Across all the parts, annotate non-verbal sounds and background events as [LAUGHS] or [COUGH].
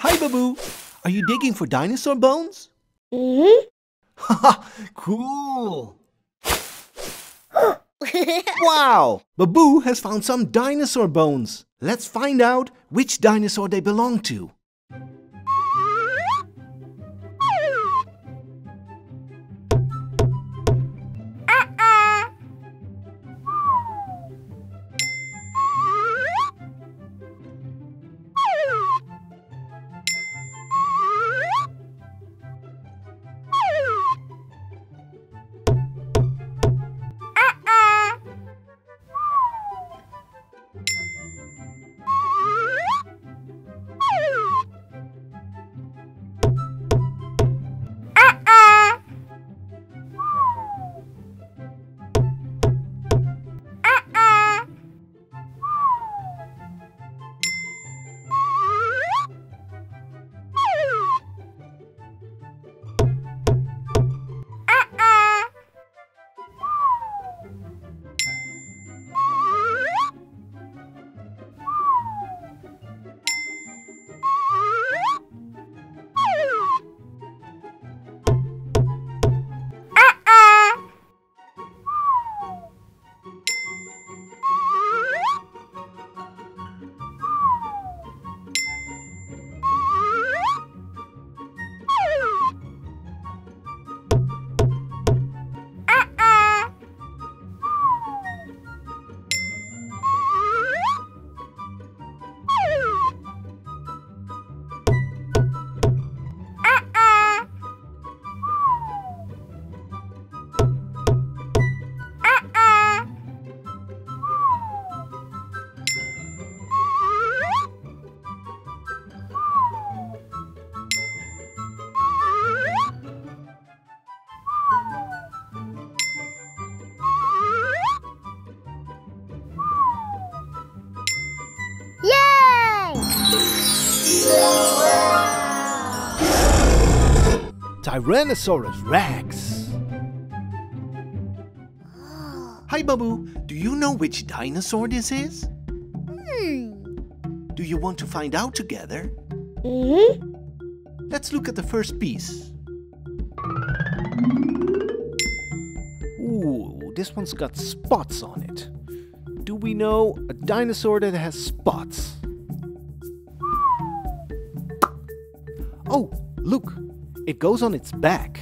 Hi, Baboo. Are you digging for dinosaur bones? Mm-hmm. Haha, cool. [LAUGHS] wow! Baboo has found some dinosaur bones. Let's find out which dinosaur they belong to. Tyrannosaurus Rex. Hi, Baboo. Do you know which dinosaur this is? Hmm. Do you want to find out together? Mm-hmm. Let's look at the first piece. Ooh, this one's got spots on it. Do we know a dinosaur that has spots? It goes on its back.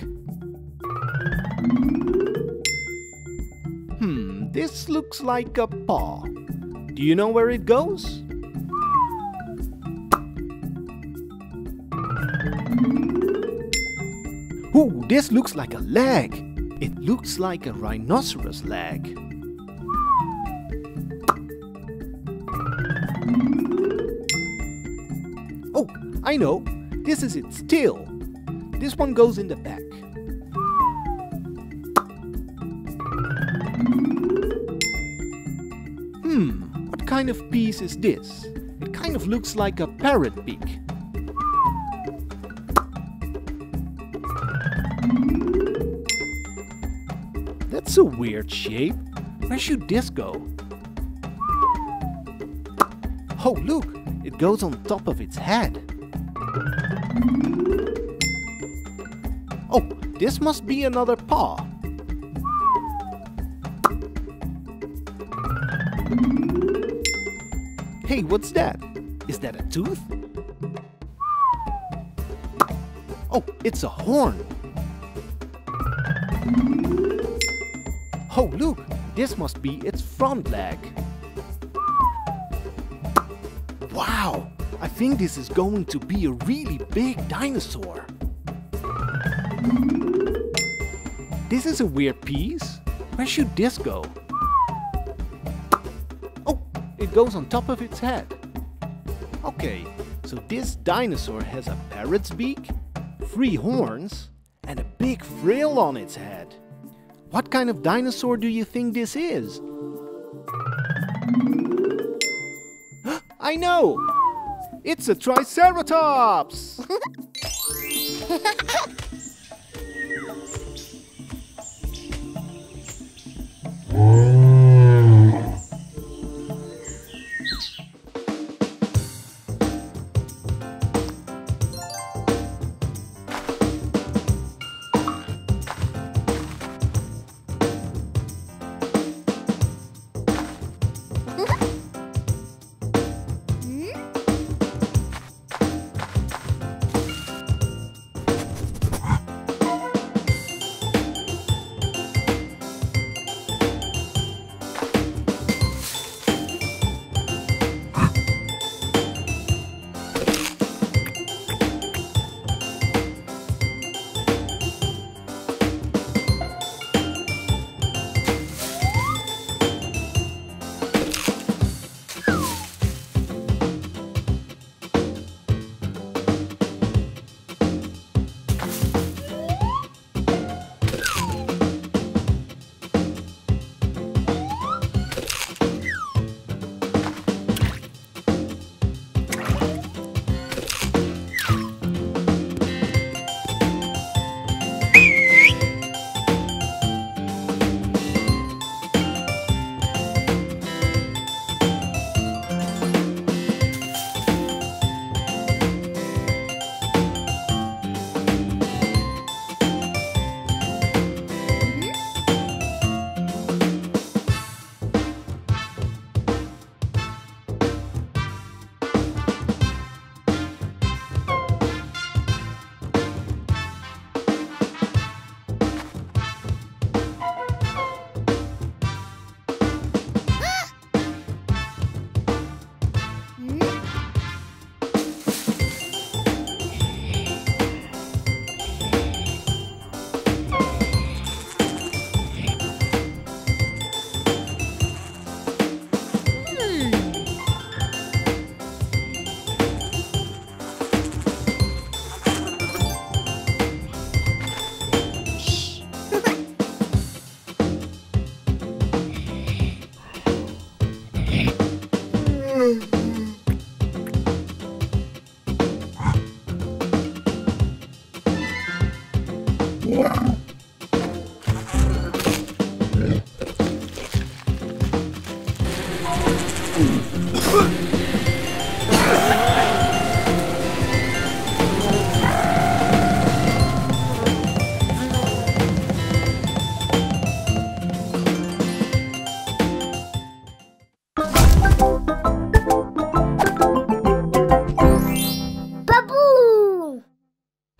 Hmm, this looks like a paw. Do you know where it goes? Ooh, this looks like a leg. It looks like a rhinoceros leg. Oh, I know. This is its tail. This one goes in the back. Hmm, what kind of piece is this? It kind of looks like a parrot beak. That's a weird shape. Where should this go? Oh, look! It goes on top of its head. This must be another paw. Hey, what's that? Is that a tooth? Oh, it's a horn. Oh, look, this must be its front leg. Wow, I think this is going to be a really big dinosaur. This is a weird piece. Where should this go? Oh, it goes on top of its head. Okay, so this dinosaur has a parrot's beak, three horns, and a big frill on its head. What kind of dinosaur do you think this is? [GASPS] I know! It's a Triceratops! [LAUGHS]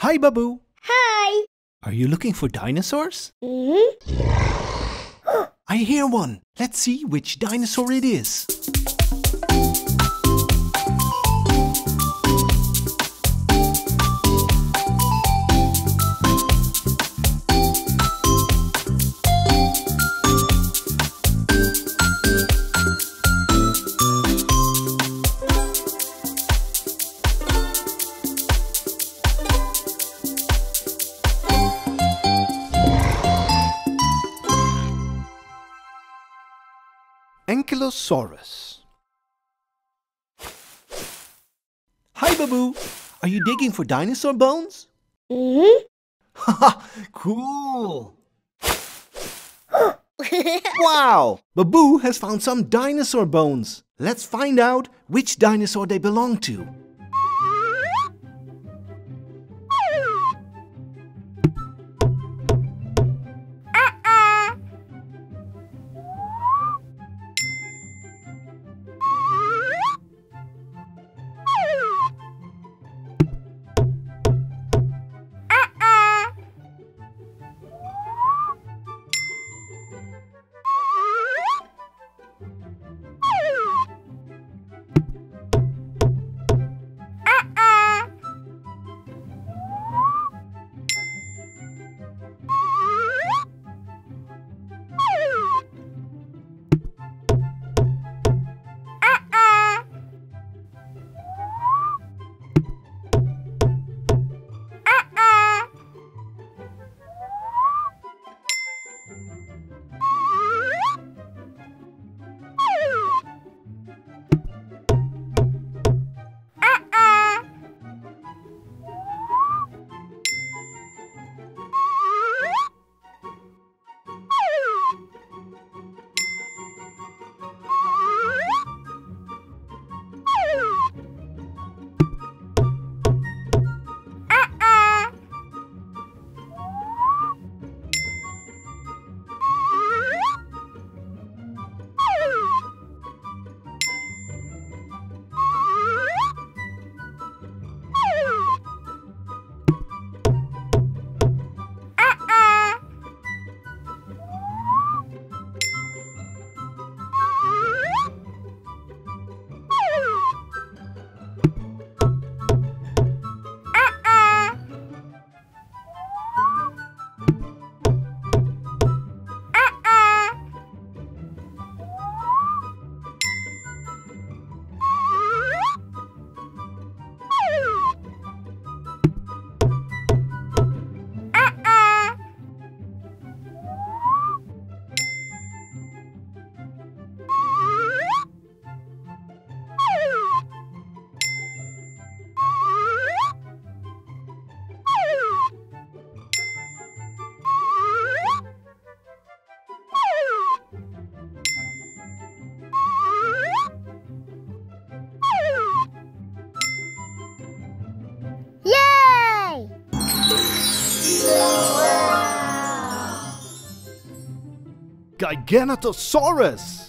Hi, Baboo. Hi. Are you looking for dinosaurs? Mm hmm I hear one. Let's see which dinosaur it is. Ankylosaurus. Hi, Baboo. Are you digging for dinosaur bones? Mm-hmm. Haha, [LAUGHS] cool. [LAUGHS] Wow! Baboo has found some dinosaur bones. Let's find out which dinosaur they belong to. Giganotosaurus!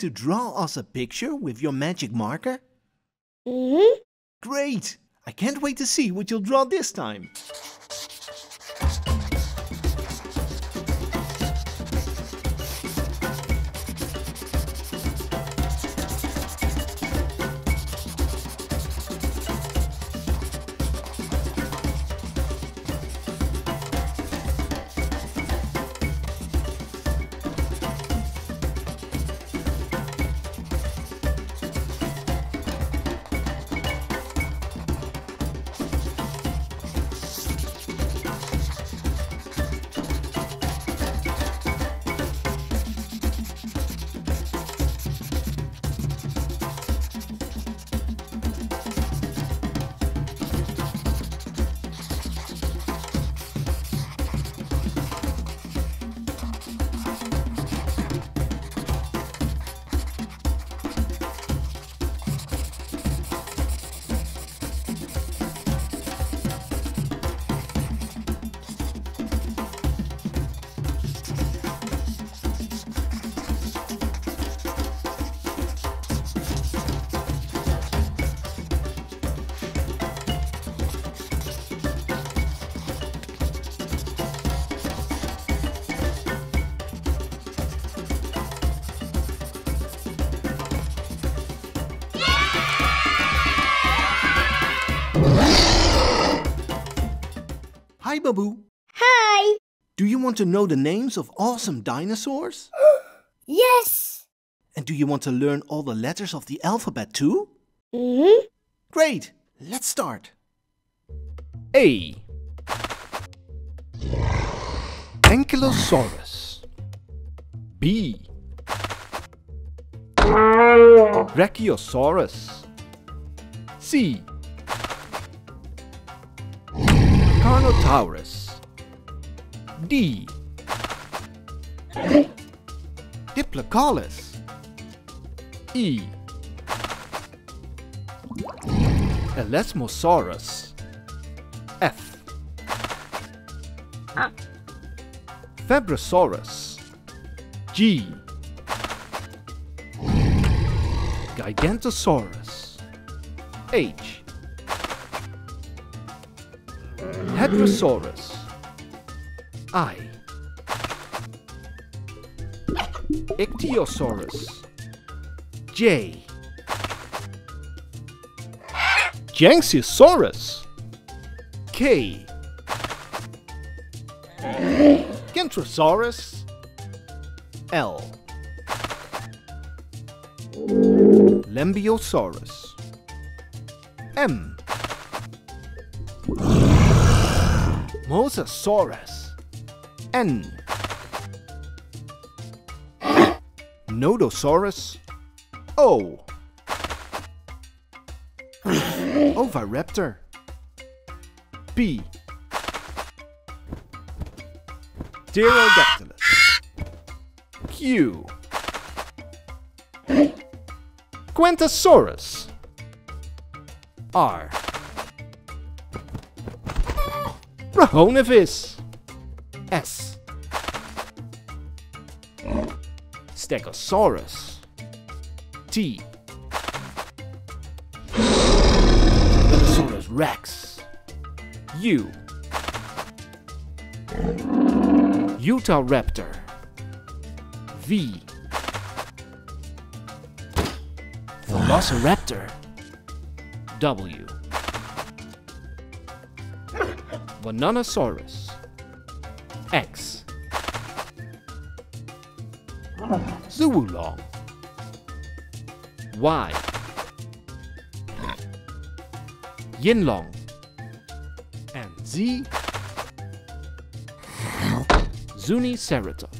To draw us a picture with your magic marker? Mm-hmm. Great! I can't wait to see what you'll draw this time. Hi, Baboo. Hi. Do you want to know the names of awesome dinosaurs? [GASPS] Yes. And do you want to learn all the letters of the alphabet too? Mm-hmm. Great! Let's start. A. Ankylosaurus. B. [LAUGHS] Brachiosaurus. C. Carnotaurus. D. Diplocaulus. E. Elasmosaurus. F. Fabrosaurus. G. Gigantosaurus. H. Hadrosaurus. I. Ichthyosaurus. J. Janxiosaurus. K. Kentrosaurus. L. Lambeosaurus. M. Mosasaurus. N. Nodosaurus. O. Oviraptor. P. Pterodactylus. Q. Quintosaurus. R. Brahonivis. S. Stegosaurus. T. Tyrannosaurus Rex. U. Utahraptor. V. Velociraptor. W. Wannanosaurus. X. Zoolong. Y. Yinlong. And Z. Zuniceratops.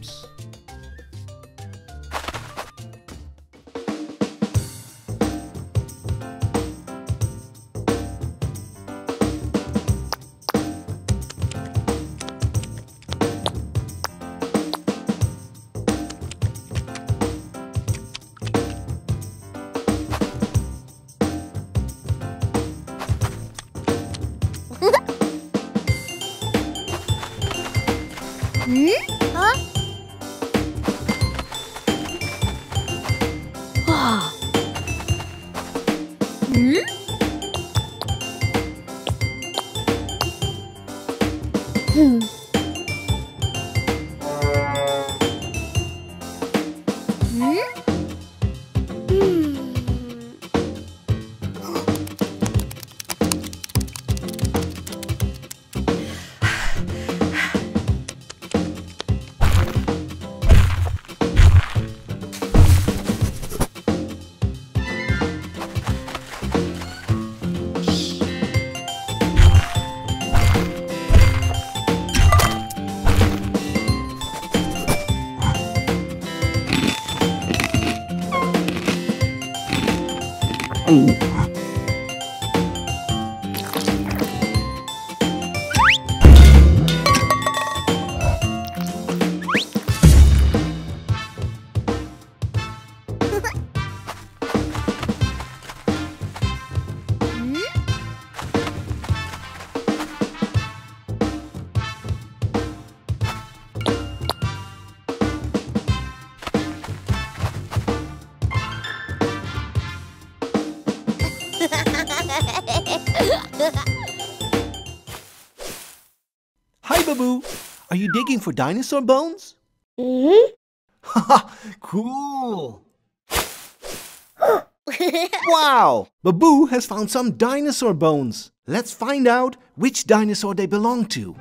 Hmm. Digging for dinosaur bones? Hmm. Haha, [LAUGHS] cool. Wow! Baboo has found some dinosaur bones. Let's find out which dinosaur they belong to.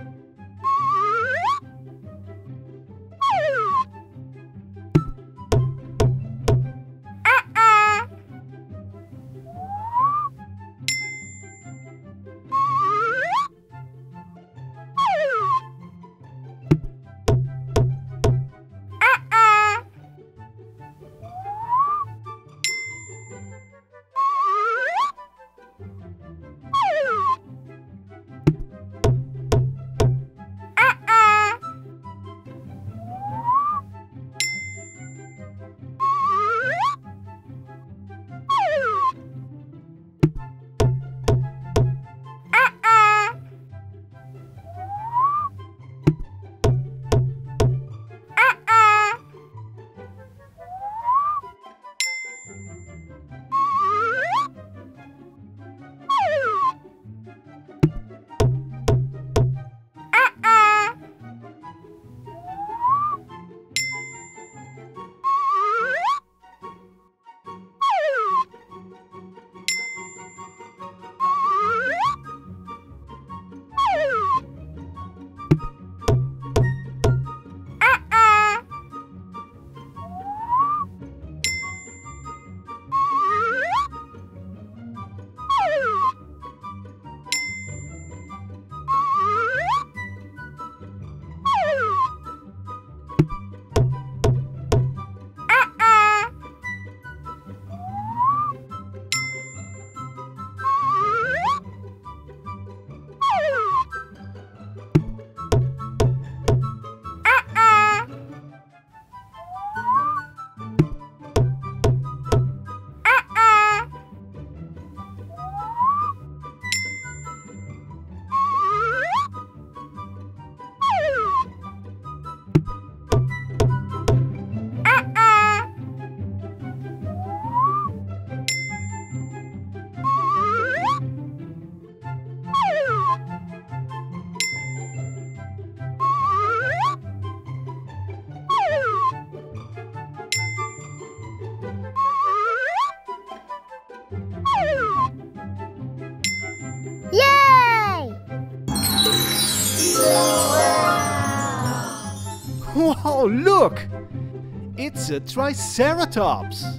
A Triceratops!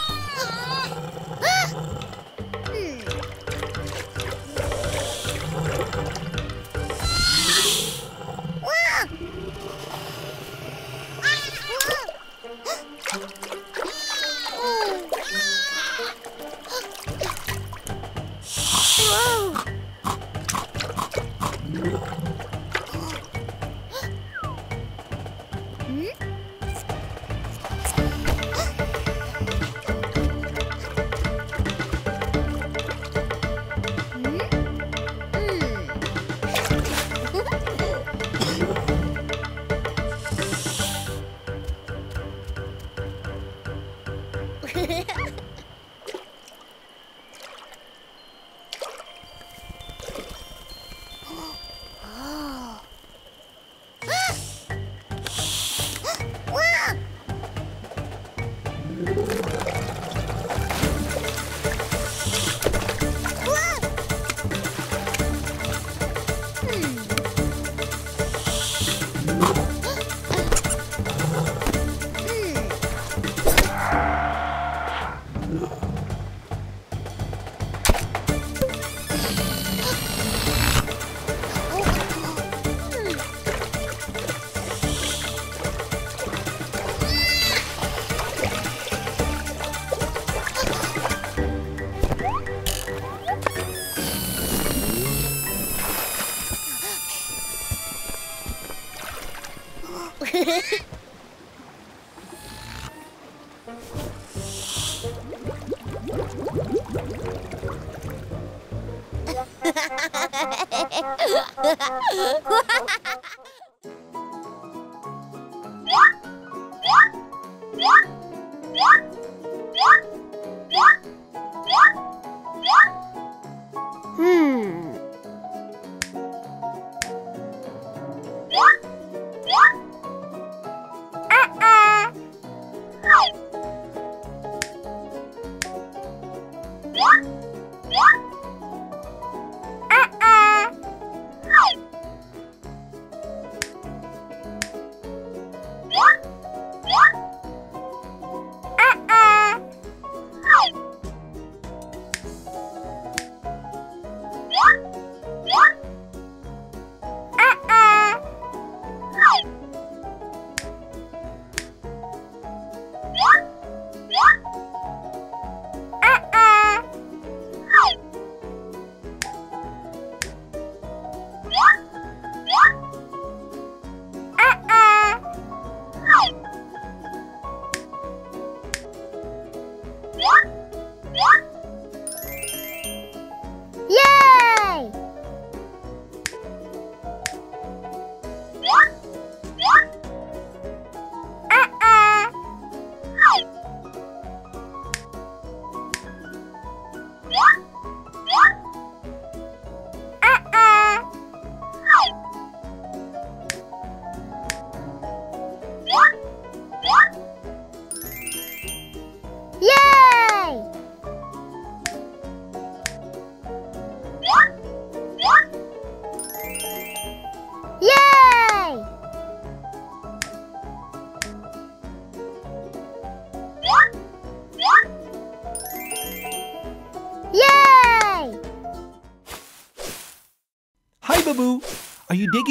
Hmm. [LAUGHS]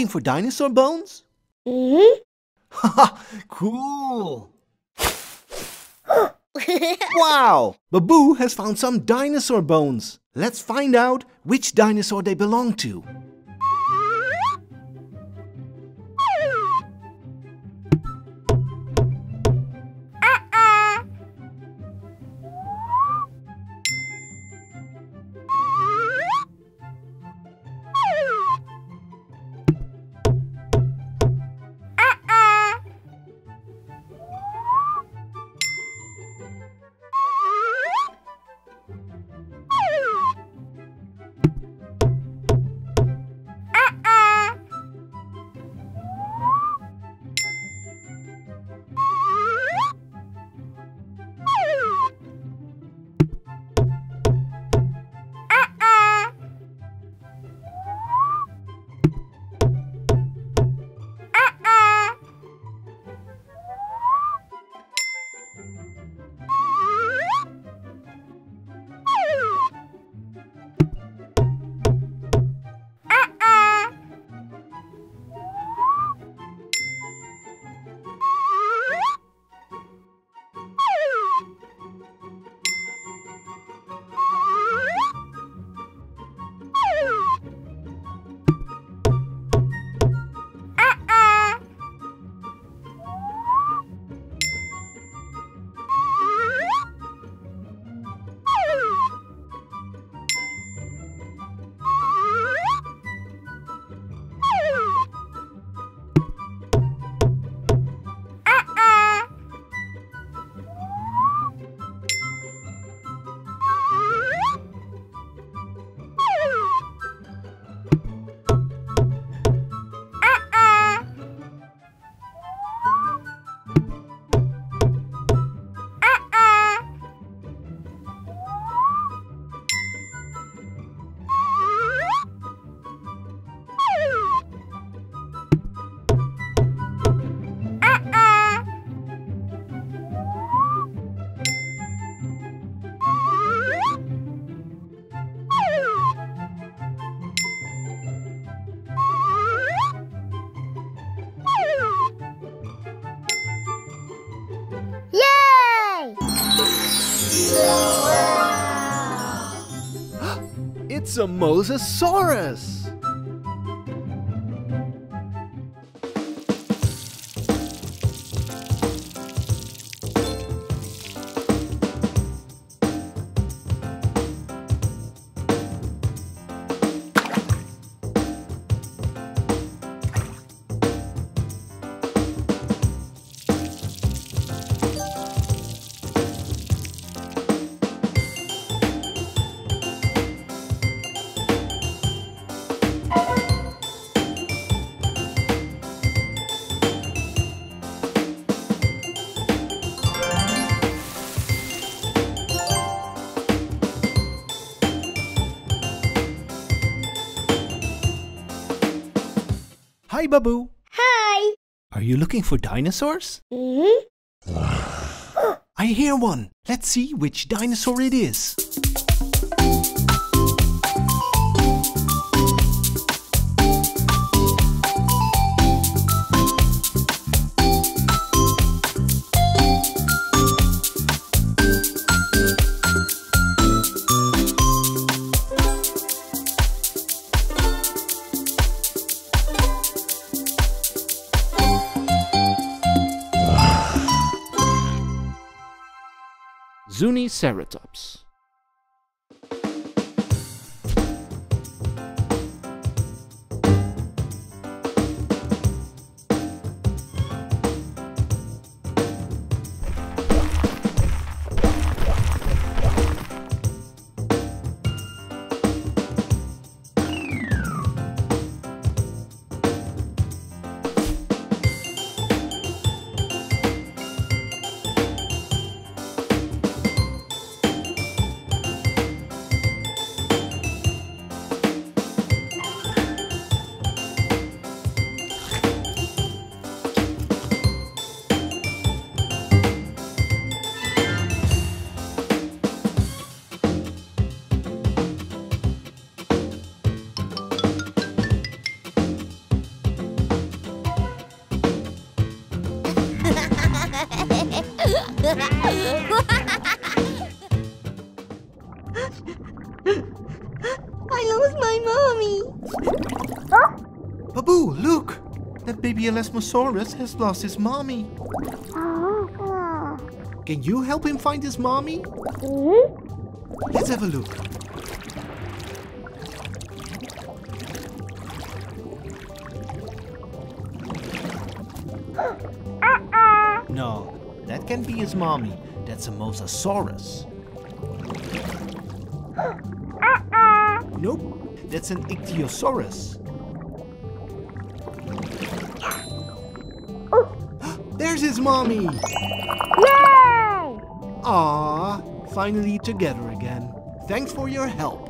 Digging for dinosaur bones? Mm-hmm. Haha, [LAUGHS] cool. wow! Baboo has found some dinosaur bones. Let's find out which dinosaur they belong to. It's a Mosasaurus! Hi, Baboo. Hi. Are you looking for dinosaurs? Hmm? [GASPS] I hear one. Let's see which dinosaur it is. Zuniceratops. I Elasmosaurus has lost his mommy. Can you help him find his mommy? Let's have a look. No, that can't be his mommy. That's a Mosasaurus. Nope, that's an Ichthyosaurus. There's his mommy! Yay! Ah, finally together again. Thanks for your help.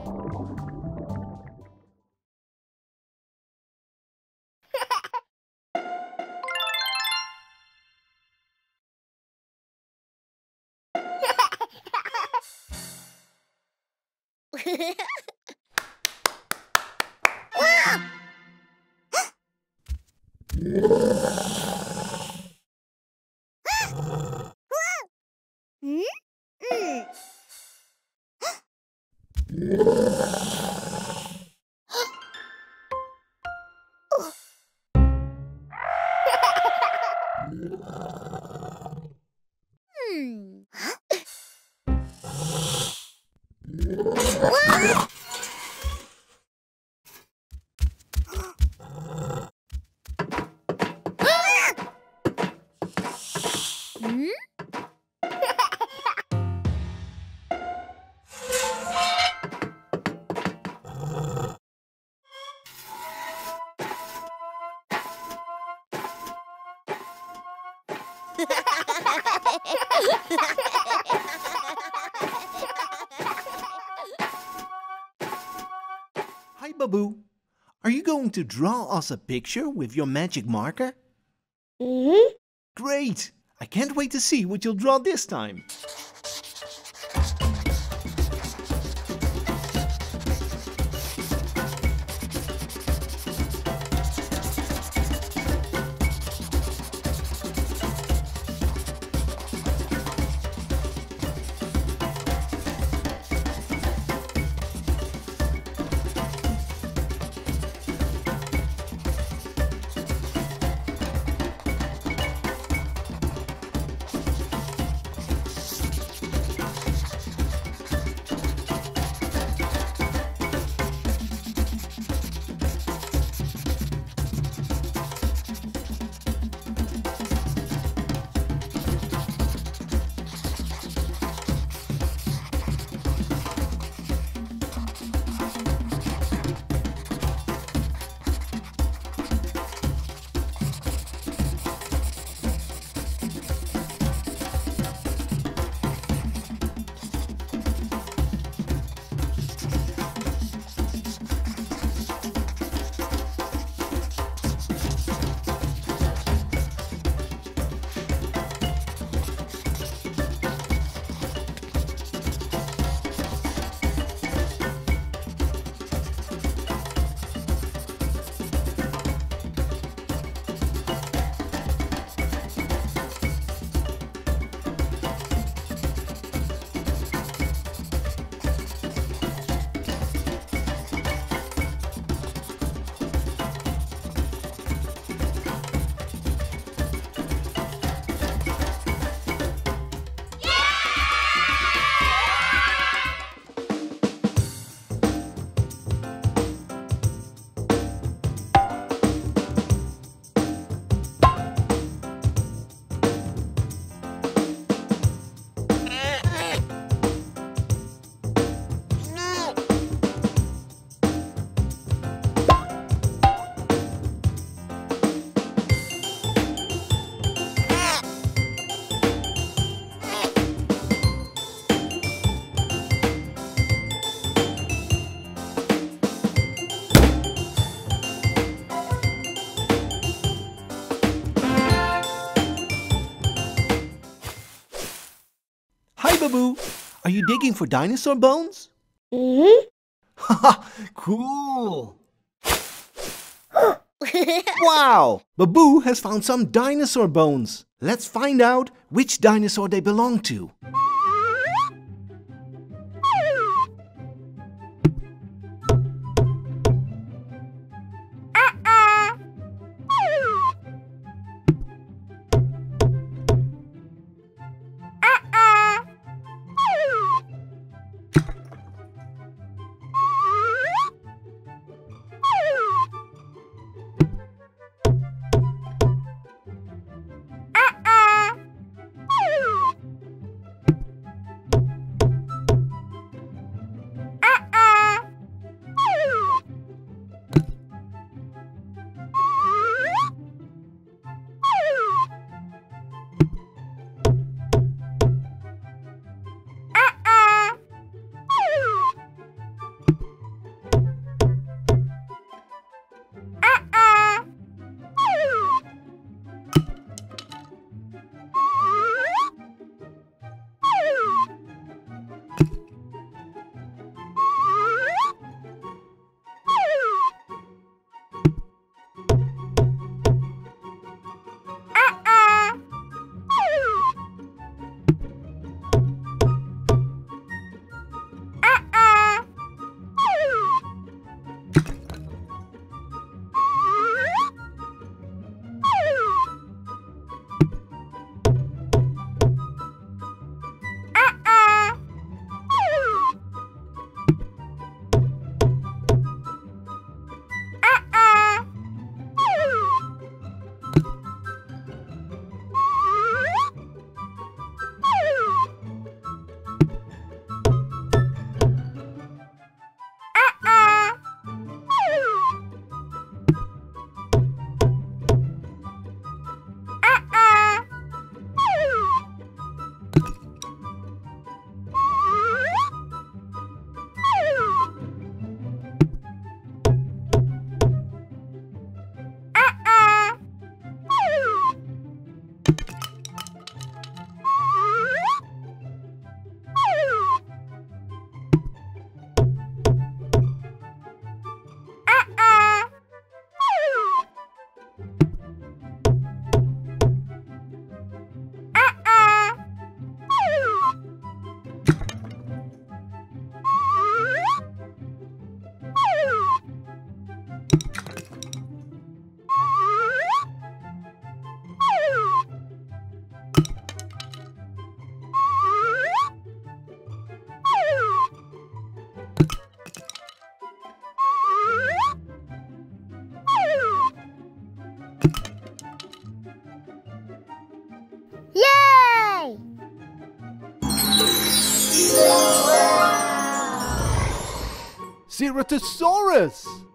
Hi, Baboo. Are you going to draw us a picture with your magic marker? Hmm? Great! I can't wait to see what you'll draw this time. You digging for dinosaur bones? Mm-hmm. Haha, [LAUGHS] cool. [LAUGHS] Wow! Baboo has found some dinosaur bones. Let's find out which dinosaur they belong to. Ceratosaurus!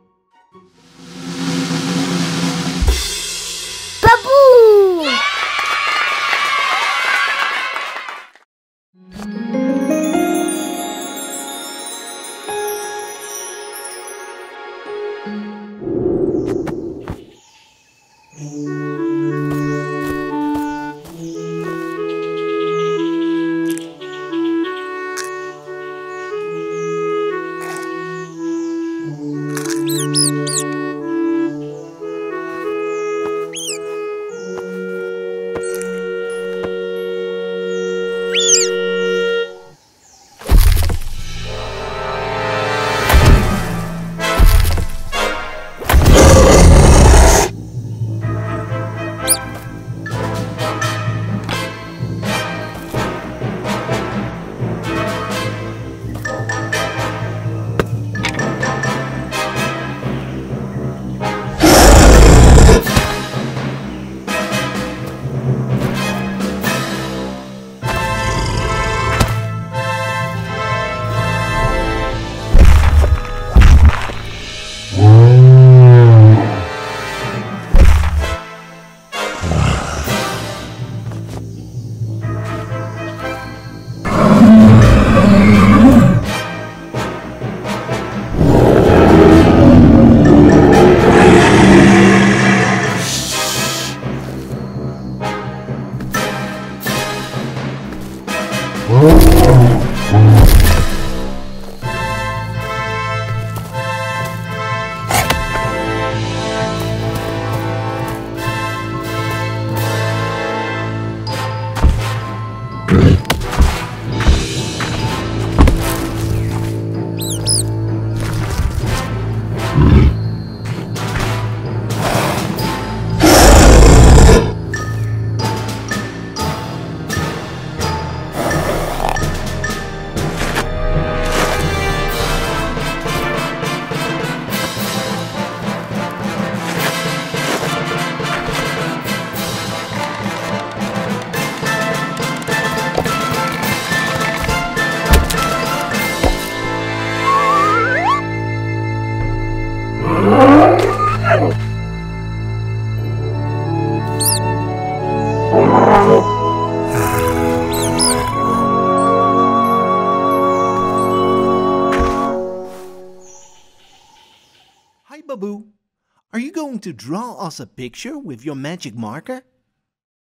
Draw us a picture with your magic marker?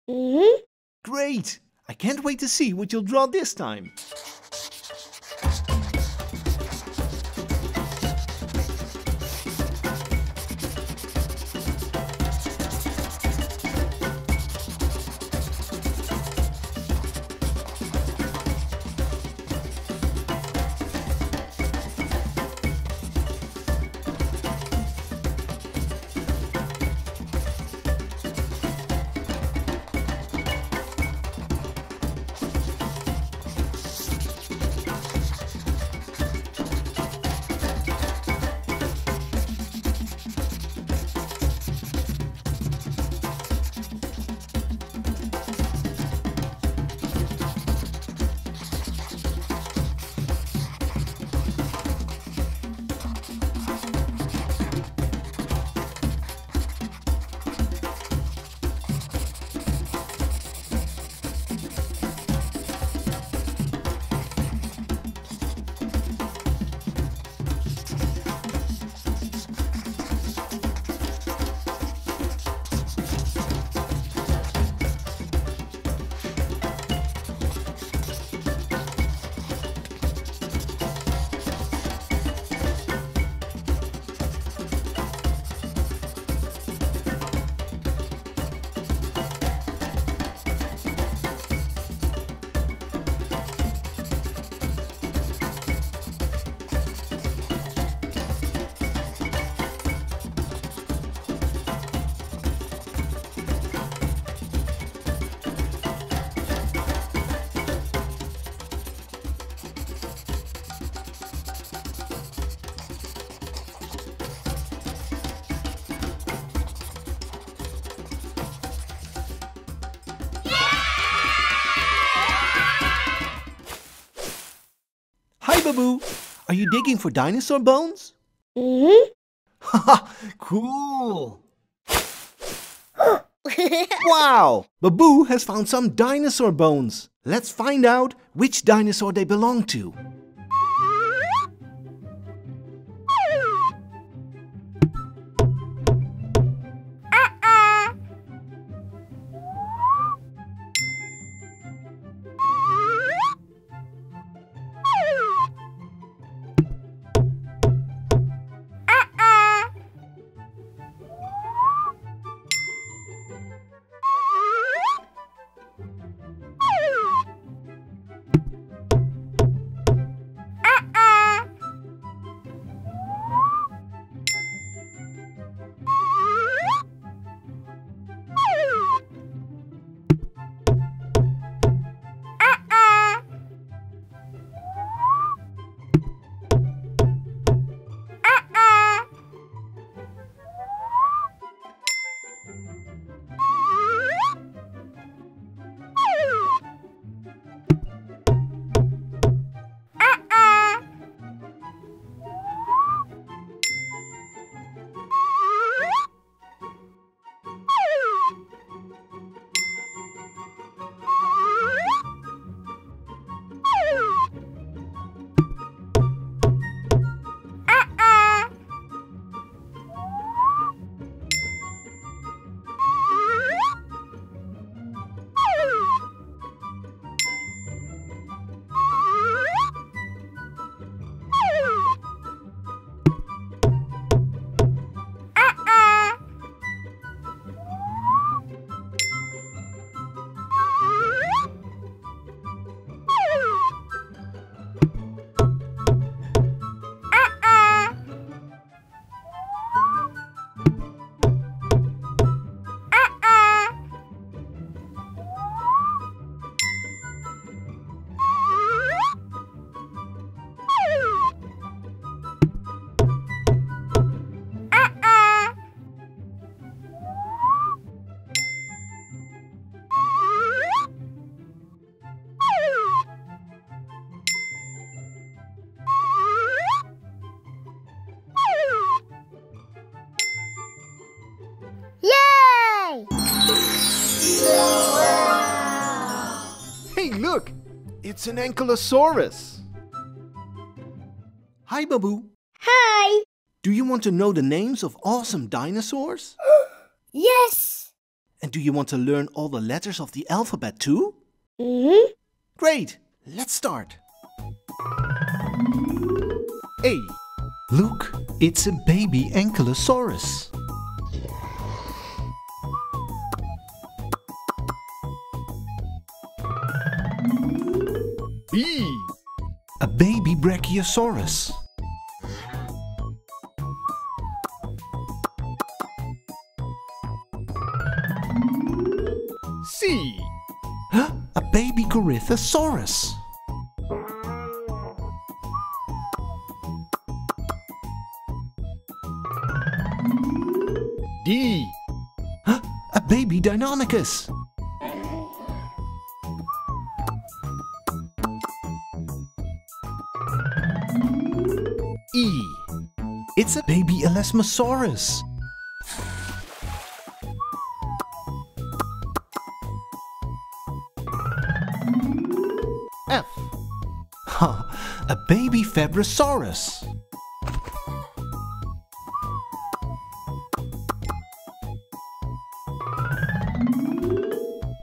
Mm-hmm. Great! I can't wait to see what you'll draw this time. Baboo. Are you digging for dinosaur bones? Mm-hmm. Haha, [LAUGHS] cool. [LAUGHS] Wow! Baboo has found some dinosaur bones. Let's find out which dinosaur they belong to. It's an ankylosaurus. Hi, Baboo. Hi. Do you want to know the names of awesome dinosaurs? [GASPS] Yes. And do you want to learn all the letters of the alphabet too? Mm-hmm. Great! Let's start. A. Look, it's a baby ankylosaurus. A baby brachiosaurus. C. A baby Corythosaurus. D. A baby Deinonychus. It's a baby Elasmosaurus. F. Huh, a baby Fabrosaurus.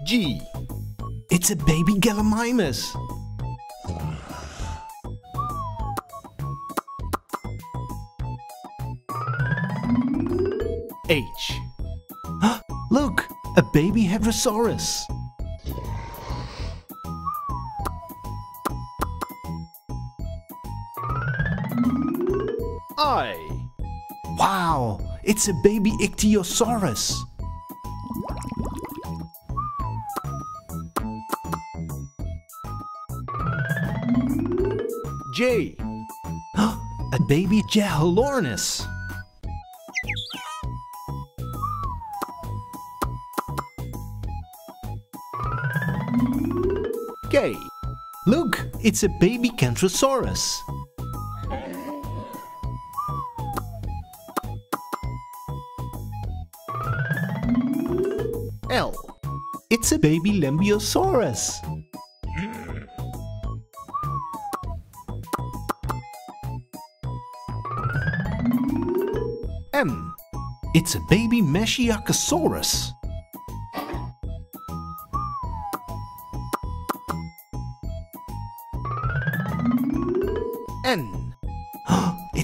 G. It's a baby Gallimimus. A baby Hadrosaurus. I. Wow, it's a baby Ichthyosaurus. J. [GASPS] a baby Jeholornis. K. Look, it's a baby Kentrosaurus. L. It's a baby Lambeosaurus. M. It's a baby Meshiacosaurus.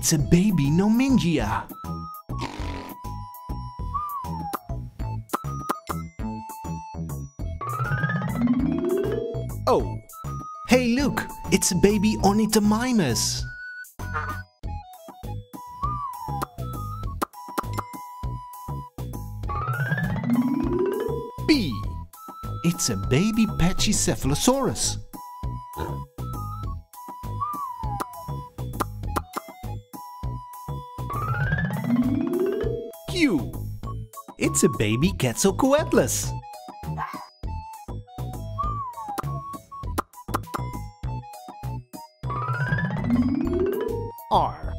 It's a baby Nomingia. Oh! Hey, look, it's a baby Ornithomimus. B. It's a baby Pachycephalosaurus. Baby Quetzalcoatlus. R.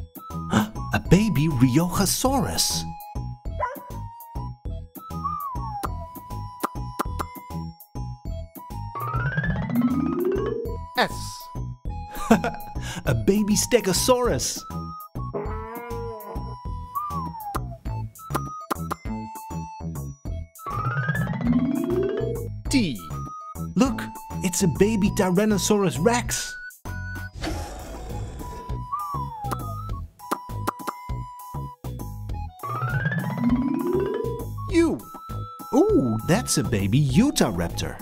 [GASPS] A baby Riojasaurus. S. [LAUGHS] a baby Stegosaurus. It's a baby Tyrannosaurus Rex. U. Ooh, that's a baby Utahraptor.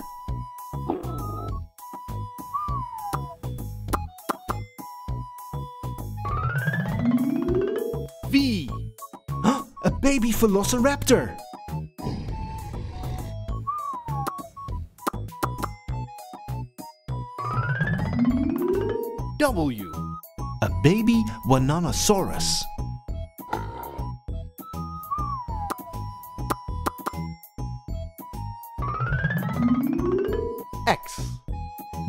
V. [GASPS] a baby Velociraptor. W. A baby Wannanosaurus. X.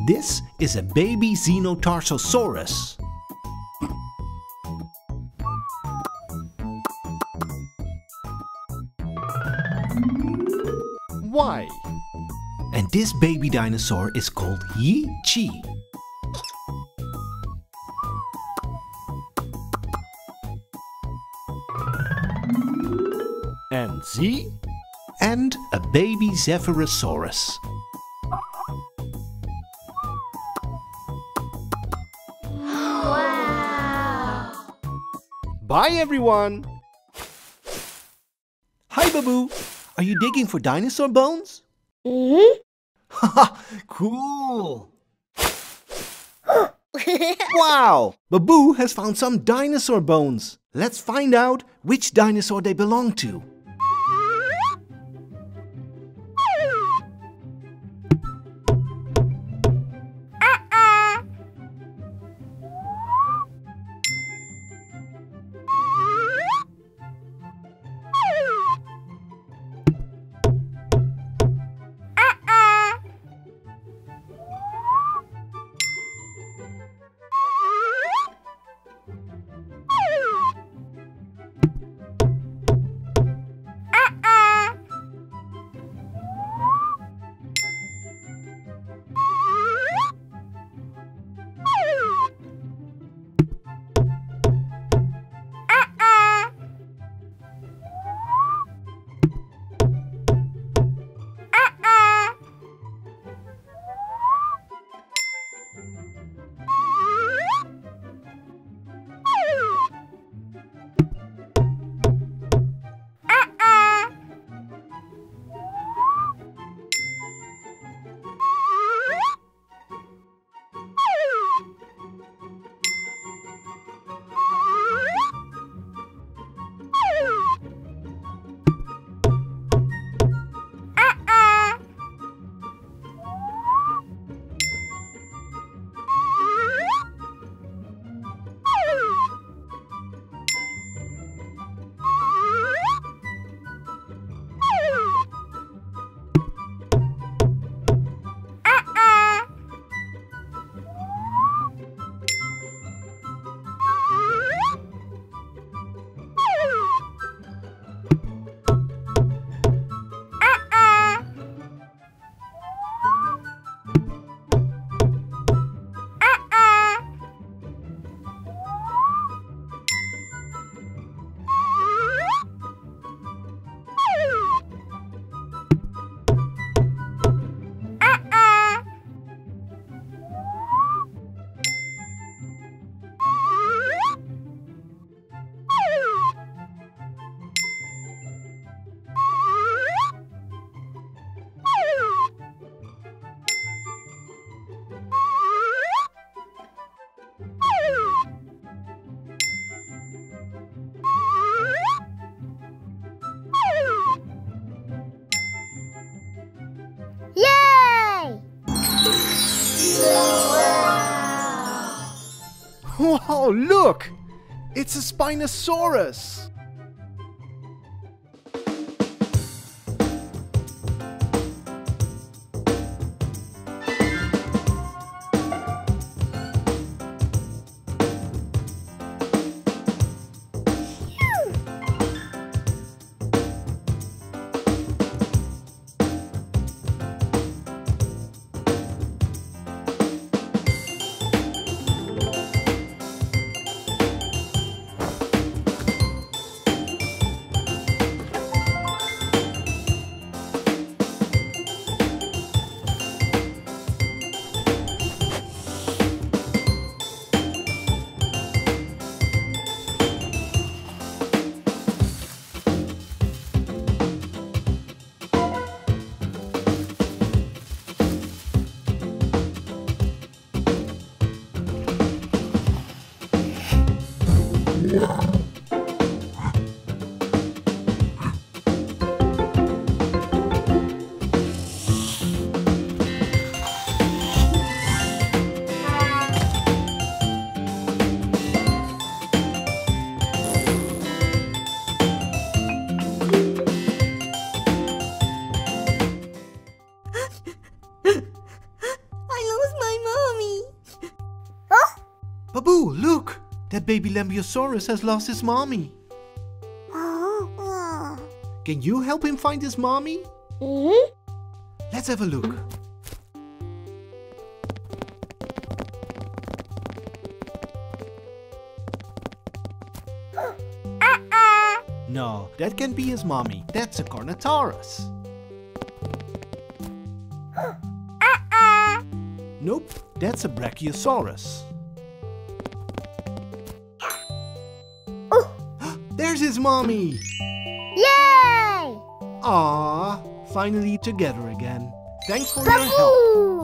This is a baby Xenotarsosaurus. Y. And this baby dinosaur is called Yi qi. And Z? And a baby Zephyrosaurus. Wow. Bye, everyone. Hi, Baboo. Are you digging for dinosaur bones? Mm-hmm. Haha, cool. [LAUGHS] wow! Baboo has found some dinosaur bones. Let's find out which dinosaur they belong to. It's a Spinosaurus! Baby Lambeosaurus has lost his mommy. Can you help him find his mommy? Mm-hmm. Let's have a look. Uh-uh. No, that can't be his mommy. That's a Carnotaurus. Uh-uh. Nope, that's a Brachiosaurus. There's his mommy! Yay! Aww, finally together again. Thanks for your help.